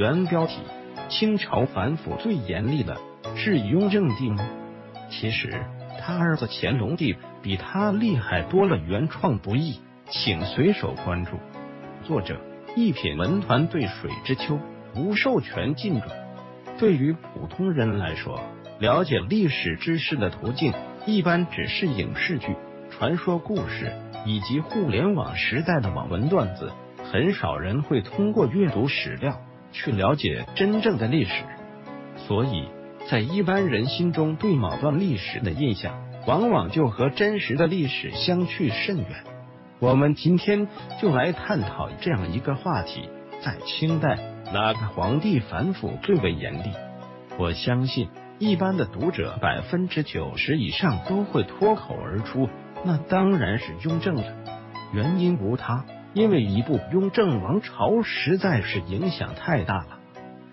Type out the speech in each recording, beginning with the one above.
原标题：清朝反腐最严厉的是雍正帝吗？其实他儿子乾隆帝比他厉害多了，原创不易，请随手关注。作者：一品文团队水之秋，无授权进转。对于普通人来说，了解历史知识的途径一般只是影视剧、传说故事以及互联网时代的网文段子，很少人会通过阅读史料去了解真正的历史。所以在一般人心中，对某段历史的印象，往往就和真实的历史相去甚远。我们今天就来探讨这样一个话题：在清代，哪个皇帝反腐最为严厉？我相信。一般的读者百分之九十以上都会脱口而出，那当然是雍正了。原因无他，因为一部《雍正王朝》实在是影响太大了。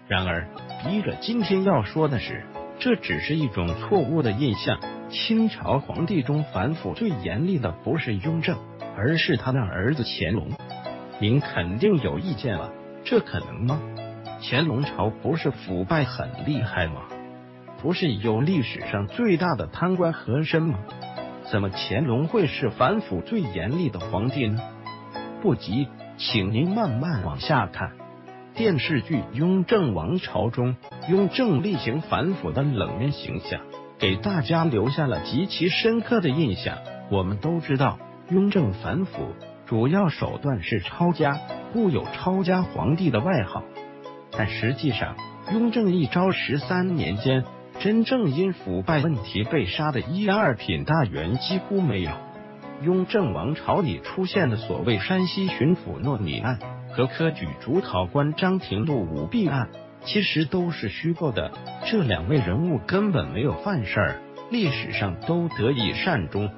然而，笔者今天要说的是，这只是一种错误的印象。清朝皇帝中反腐最严厉的不是雍正，而是他的儿子乾隆。您肯定有意见了，这可能吗？乾隆朝不是腐败很厉害吗？不是有历史上最大的贪官和珅吗？怎么乾隆会是反腐最严厉的皇帝呢？不急，请您慢慢往下看。电视剧《雍正王朝》中，雍正厉行反腐的冷面形象，给大家留下了极其深刻的印象。我们都知道，雍正反腐主要手段是抄家，故有抄家皇帝的外号。但实际上，雍正一朝十三年间。真正因腐败问题被杀的一二品大员几乎没有。雍正王朝里出现的所谓山西巡抚糯米案和科举主考官张廷禄舞弊案，其实都是虚构的。这两位人物根本没有犯事儿，历史上都得以善终。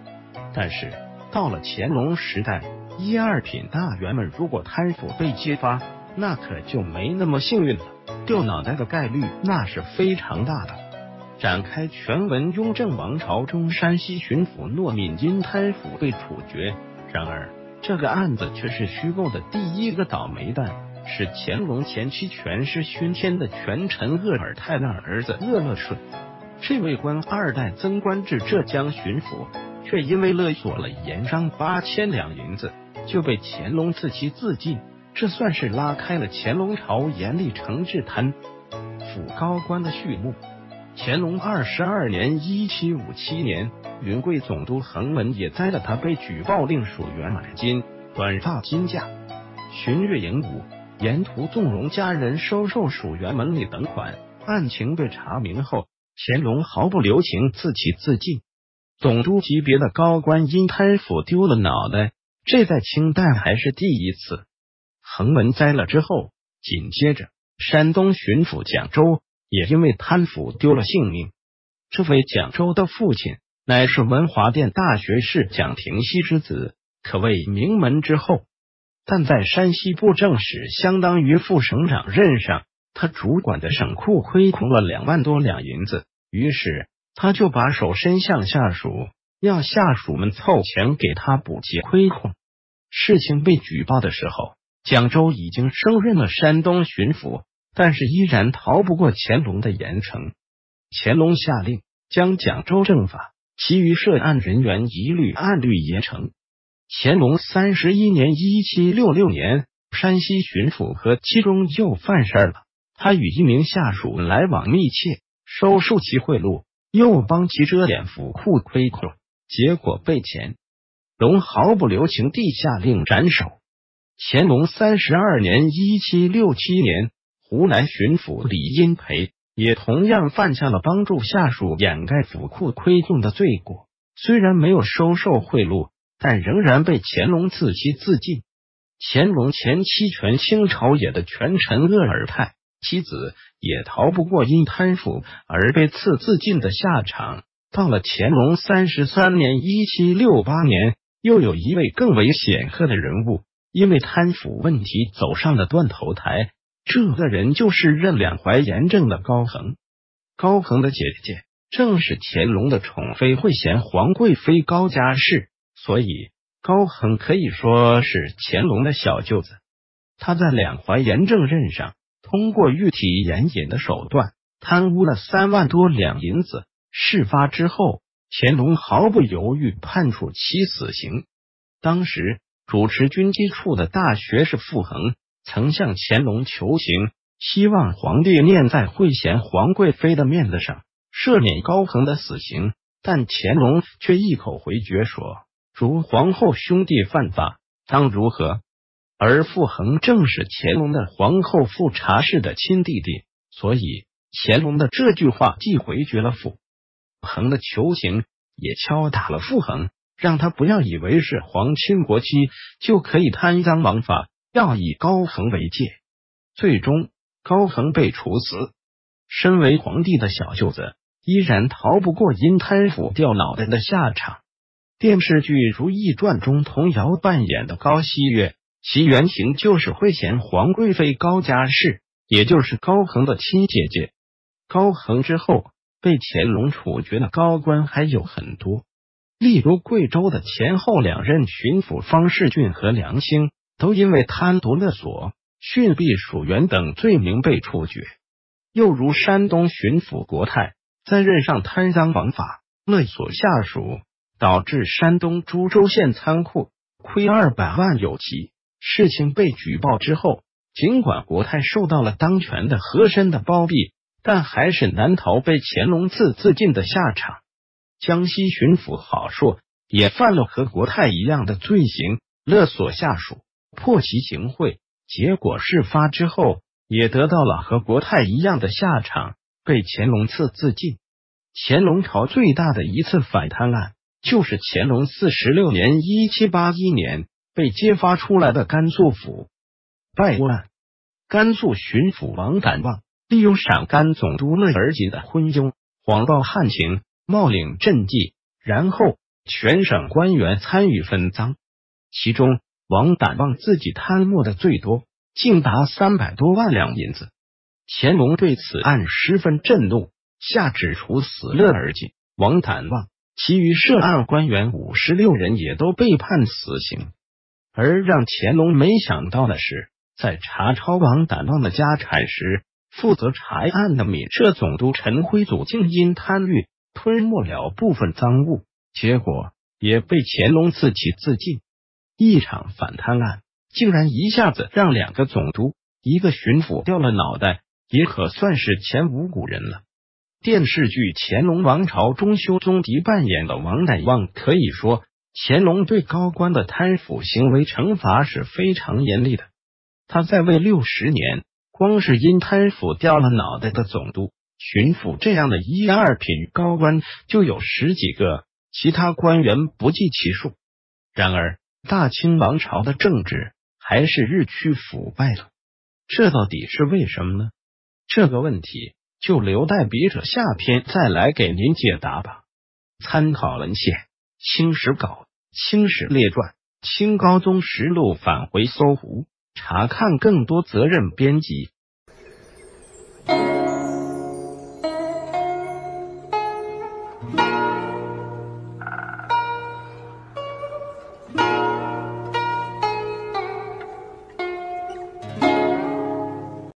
但是到了乾隆时代，一二品大员们如果贪腐被揭发，那可就没那么幸运了，掉脑袋的概率那是非常大的。展开全文，雍正王朝中山西巡抚诺敏因贪腐被处决。然而，这个案子却是虚构的。第一个倒霉蛋是乾隆前期权势熏天的权臣鄂尔泰的儿子鄂勒顺。这位官二代增官至浙江巡抚，却因为勒索了盐商八千两银子，就被乾隆赐其自尽。这算是拉开了乾隆朝严厉惩治贪腐高官的序幕。乾隆二十二年（一七五七年），云贵总督恒文也栽了他被举报令属元买金短发金驾，巡阅营武，沿途纵容家人收受属元门里等款。案情被查明后，乾隆毫不留情自起自尽。总督级别的高官因贪腐丢了脑袋，这在清代还是第一次。恒文栽了之后，紧接着山东巡抚蒋周。也因为贪腐丢了性命。这位蒋州的父亲乃是文华殿大学士蒋廷锡之子，可谓名门之后。但在山西布政使相当于副省长任上，他主管的省库亏空了两万多两银子，于是他就把手伸向下属，要下属们凑钱给他补齐亏空。事情被举报的时候，蒋州已经升任了山东巡抚。但是依然逃不过乾隆的严惩。乾隆下令将蒋州正法，其余涉案人员一律按律严惩。乾隆三十一年（一七六六年），山西巡抚和其中又犯事了。他与一名下属来往密切，收受其贿赂，又帮其遮掩府库亏空，结果被乾隆毫不留情地下令斩首。乾隆三十二年（一七六七年）。湖南巡抚李荫培也同样犯下了帮助下属掩盖府库亏空的罪过，虽然没有收受贿赂，但仍然被乾隆赐其自尽。乾隆前期权倾朝野的权臣鄂尔泰妻子也逃不过因贪腐而被赐自尽的下场。到了乾隆三十三年（一七六八年），又有一位更为显赫的人物因为贪腐问题走上了断头台。这个人就是任两淮盐政的高恒。高恒的姐姐正是乾隆的宠妃惠贤皇贵妃高佳氏，所以高恒可以说是乾隆的小舅子。他在两淮盐政任上通过玉体严引的手段贪污了三万多两银子。事发之后，乾隆毫不犹豫判处其死刑。当时主持军机处的大学士傅恒曾向乾隆求情，希望皇帝念在惠贤皇贵妃的面子上赦免高恒的死刑，但乾隆却一口回绝说：“如皇后兄弟犯法，当如何？”而傅恒正是乾隆的皇后富察氏的亲弟弟，所以乾隆的这句话既回绝了傅恒的求情，也敲打了傅恒，让他不要以为是皇亲国戚就可以贪赃枉法，要以高恒为戒。最终，高恒被处死。身为皇帝的小舅子，依然逃不过因贪腐掉脑袋的下场。电视剧《如懿传》中，童瑶扮演的高希月。其原型就是惠贤皇贵妃高家氏，也就是高恒的亲姐姐。高恒之后被乾隆处决的高官还有很多，例如贵州的前后两任巡抚方世俊和梁兴，都因为贪渎勒索、训避属员等罪名被处决。又如山东巡抚国泰在任上贪赃枉法、勒索下属，导致山东株洲县仓库亏二百万有奇。事情被举报之后，尽管国泰受到了当权的和珅的包庇，但还是难逃被乾隆赐自尽的下场。江西巡抚郝硕也犯了和国泰一样的罪行，勒索下属，破其行贿，结果事发之后也得到了和国泰一样的下场，被乾隆赐自尽。乾隆朝最大的一次反贪案，就是乾隆四十六年（一七八一年）。被揭发出来的甘肃府败案，甘肃巡抚王敢旺利用陕甘总督勒儿吉的昏庸，谎报汉情，冒领赈济，然后全省官员参与分赃，其中王胆望自己贪墨的最多，竟达三百多万两银子。乾隆对此案十分震怒，下旨处死乐儿吉、王胆望，其余涉案官员五十六人也都被判死刑。而让乾隆没想到的是，在查抄王胆望的家产时，负责查案的闽浙总督陈辉祖竟因贪欲吞没了部分赃物，结果也被乾隆自起自尽。一场反贪案竟然一下子让两个总督、一个巡抚掉了脑袋，也可算是前无古人了。电视剧《乾隆王朝》中，修宗迪扮演的王乃旺可以说。乾隆对高官的贪腐行为惩罚是非常严厉的。他在位六十年，光是因贪腐掉了脑袋的总督、巡抚这样的一二品高官就有十几个，其他官员不计其数。然而，大清王朝的政治还是日趋腐败了，这到底是为什么呢？这个问题就留待笔者下篇再来给您解答吧。参考文献：《清史稿》。《清史列传》《清高宗实录》返回搜狐，查看更多责任编辑。